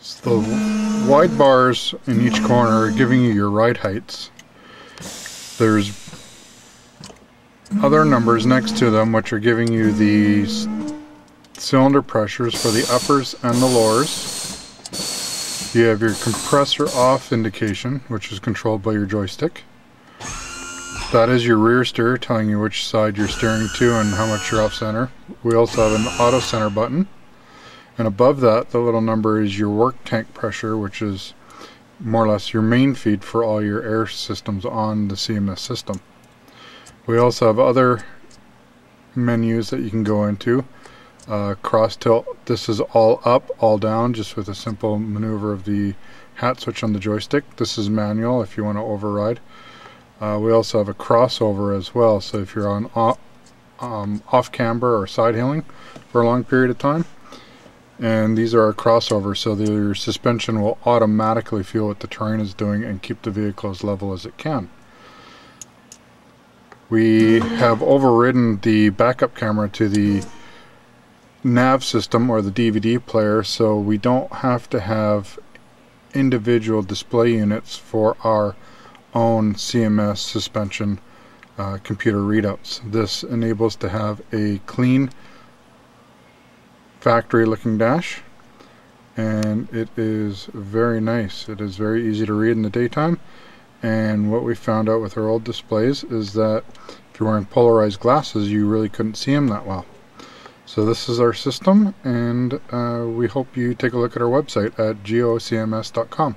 So the wide bars in each corner are giving you your ride heights. There's other numbers next to them which are giving you the cylinder pressures for the uppers and the lowers. You have your compressor off indication which is controlled by your joystick. That is your rear steer telling you which side you're steering to and how much you're off center. We also have an auto center button. And above that, the little number is your work tank pressure, which is more or less your main feed for all your air systems on the CMS system. We also have other menus that you can go into. Uh, cross tilt, this is all up, all down, just with a simple maneuver of the hat switch on the joystick. This is manual if you want to override. Uh, we also have a crossover as well, so if you're on off, um, off camber or side hilling for a long period of time, and these are a crossover, so the, your suspension will automatically feel what the terrain is doing and keep the vehicle as level as it can. We have overridden the backup camera to the nav system or the DVD player so we don't have to have individual display units for our own CMS suspension uh, computer readouts. This enables to have a clean factory looking dash and it is very nice. It is very easy to read in the daytime and what we found out with our old displays is that if you're wearing polarized glasses you really couldn't see them that well. So this is our system and uh, we hope you take a look at our website at gocms.com.